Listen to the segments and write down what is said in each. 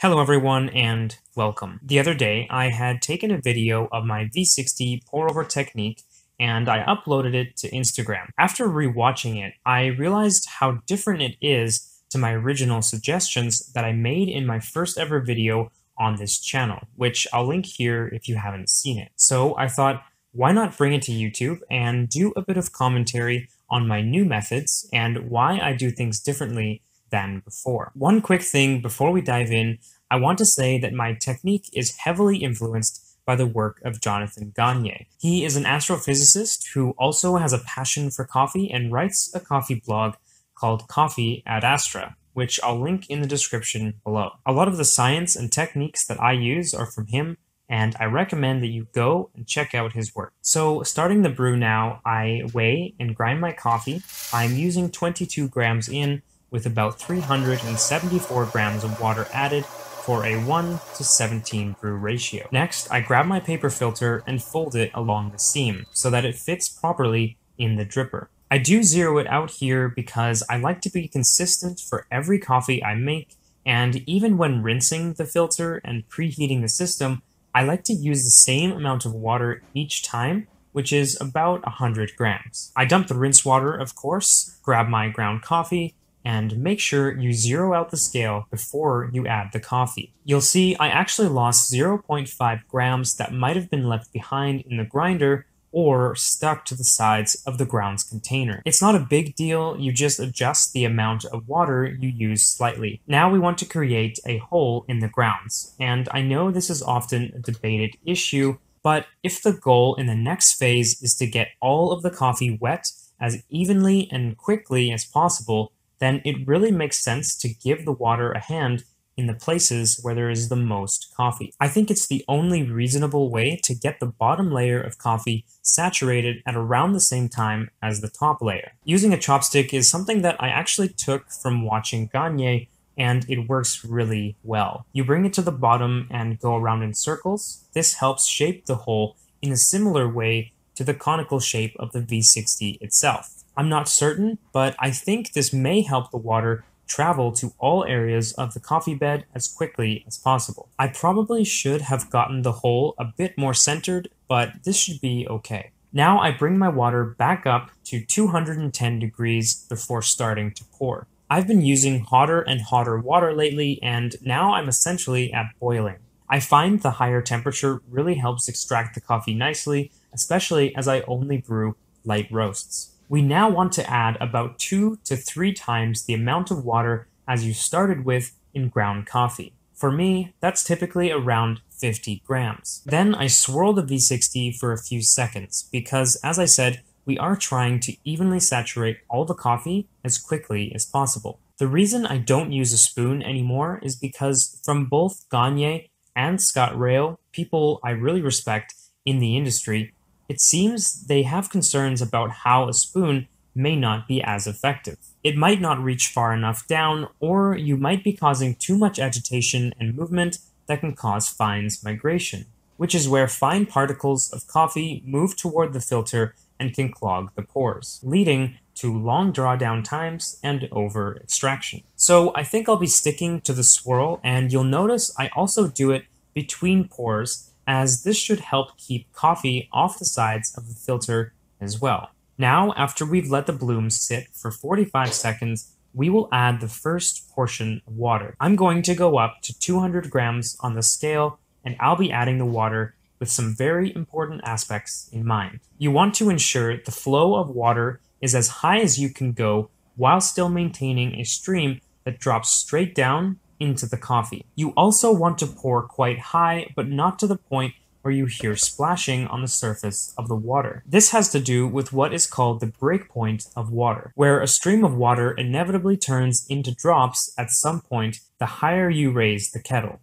Hello everyone and welcome. The other day I had taken a video of my V60 pour over technique and I uploaded it to Instagram. After rewatching it, I realized how different it is to my original suggestions that I made in my first ever video on this channel, which I'll link here if you haven't seen it. So I thought, why not bring it to YouTube and do a bit of commentary on my new methods and why I do things differently than before. One quick thing before we dive in, I want to say that my technique is heavily influenced by the work of Jonathan Gagne. He is an astrophysicist who also has a passion for coffee and writes a coffee blog called Coffee ad Astra, which I'll link in the description below. A lot of the science and techniques that I use are from him, and I recommend that you go and check out his work. So, starting the brew now, I weigh and grind my coffee. I'm using 22 grams in with about 374 grams of water added for a 1 to 17 brew ratio. Next, I grab my paper filter and fold it along the seam so that it fits properly in the dripper. I do zero it out here because I like to be consistent for every coffee I make, and even when rinsing the filter and preheating the system, I like to use the same amount of water each time which is about 100 grams. I dump the rinse water, of course, grab my ground coffee, and make sure you zero out the scale before you add the coffee. You'll see I actually lost 0.5 grams that might have been left behind in the grinder or stuck to the sides of the grounds container. It's not a big deal, you just adjust the amount of water you use slightly. Now we want to create a hole in the grounds, and I know this is often a debated issue, but if the goal in the next phase is to get all of the coffee wet as evenly and quickly as possible, then it really makes sense to give the water a hand in the places where there is the most coffee. I think it's the only reasonable way to get the bottom layer of coffee saturated at around the same time as the top layer. Using a chopstick is something that I actually took from watching Gagne and it works really well. You bring it to the bottom and go around in circles. This helps shape the hole in a similar way to the conical shape of the V60 itself. I'm not certain, but I think this may help the water travel to all areas of the coffee bed as quickly as possible. I probably should have gotten the hole a bit more centered, but this should be okay. Now I bring my water back up to 210 degrees before starting to pour. I've been using hotter and hotter water lately, and now I'm essentially at boiling. I find the higher temperature really helps extract the coffee nicely, especially as I only brew light roasts. We now want to add about two to three times the amount of water as you started with in ground coffee. For me, that's typically around 50 grams. Then I swirl the V60 for a few seconds because, as I said, we are trying to evenly saturate all the coffee as quickly as possible. The reason I don't use a spoon anymore is because from both Gagne and Scott Rao, people I really respect in the industry, it seems they have concerns about how a spoon may not be as effective. It might not reach far enough down, or you might be causing too much agitation and movement that can cause fines migration, which is where fine particles of coffee move toward the filter and can clog the pores, leading to long drawdown times and over extraction. So I think I'll be sticking to the swirl, and you'll notice I also do it between pours as this should help keep coffee off the sides of the filter as well. Now, after we've let the blooms sit for 45 seconds, we will add the first portion of water. I'm going to go up to 200 grams on the scale, and I'll be adding the water with some very important aspects in mind. You want to ensure the flow of water is as high as you can go while still maintaining a stream that drops straight down into the coffee. You also want to pour quite high, but not to the point where you hear splashing on the surface of the water. This has to do with what is called the break point of water, where a stream of water inevitably turns into drops at some point the higher you raise the kettle.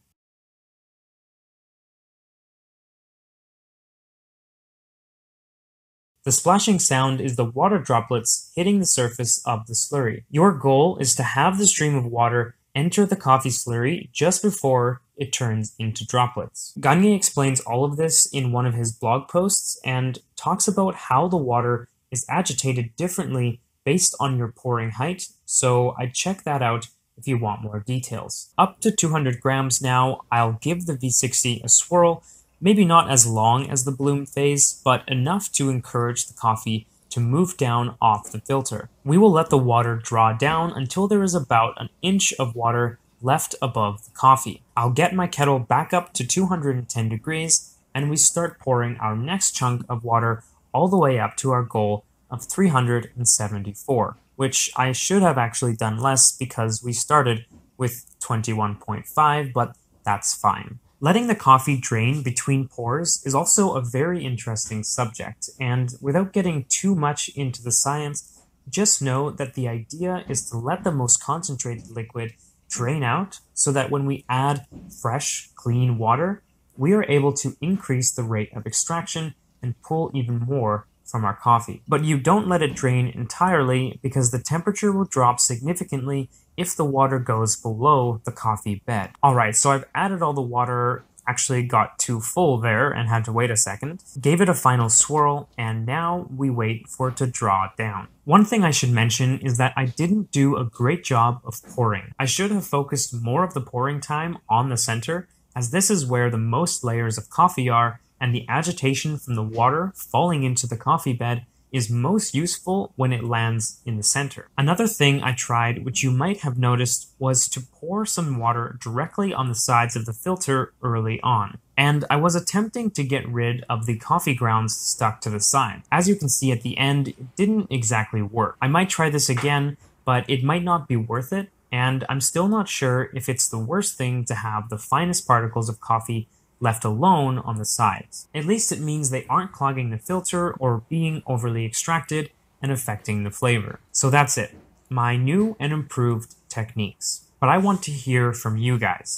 The splashing sound is the water droplets hitting the surface of the slurry. Your goal is to have the stream of water Enter the coffee slurry just before it turns into droplets. Gagne explains all of this in one of his blog posts and talks about how the water is agitated differently based on your pouring height, so I check that out if you want more details. Up to 200 grams now, I'll give the V60 a swirl, maybe not as long as the bloom phase, but enough to encourage the coffee to move down off the filter. We will let the water draw down until there is about an inch of water left above the coffee. I'll get my kettle back up to 210 degrees and we start pouring our next chunk of water all the way up to our goal of 374, which I should have actually done less because we started with 21.5, but that's fine. Letting the coffee drain between pours is also a very interesting subject, and without getting too much into the science, just know that the idea is to let the most concentrated liquid drain out so that when we add fresh, clean water, we are able to increase the rate of extraction and pull even more from our coffee. But you don't let it drain entirely because the temperature will drop significantly if the water goes below the coffee bed. Alright, so I've added all the water, actually got too full there and had to wait a second, gave it a final swirl, and now we wait for it to draw down. One thing I should mention is that I didn't do a great job of pouring. I should have focused more of the pouring time on the center, as this is where the most layers of coffee are and the agitation from the water falling into the coffee bed is most useful when it lands in the center. Another thing I tried, which you might have noticed, was to pour some water directly on the sides of the filter early on. And I was attempting to get rid of the coffee grounds stuck to the side. As you can see at the end, it didn't exactly work. I might try this again, but it might not be worth it, and I'm still not sure if it's the worst thing to have the finest particles of coffee left alone on the sides. At least it means they aren't clogging the filter or being overly extracted and affecting the flavor. So that's it, my new and improved techniques. But I want to hear from you guys.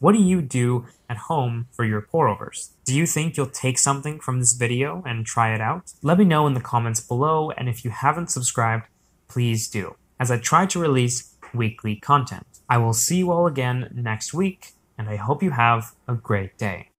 What do you do at home for your pour overs? Do you think you'll take something from this video and try it out? Let me know in the comments below, and if you haven't subscribed, please do, as I try to release weekly content. I will see you all again next week, and I hope you have a great day.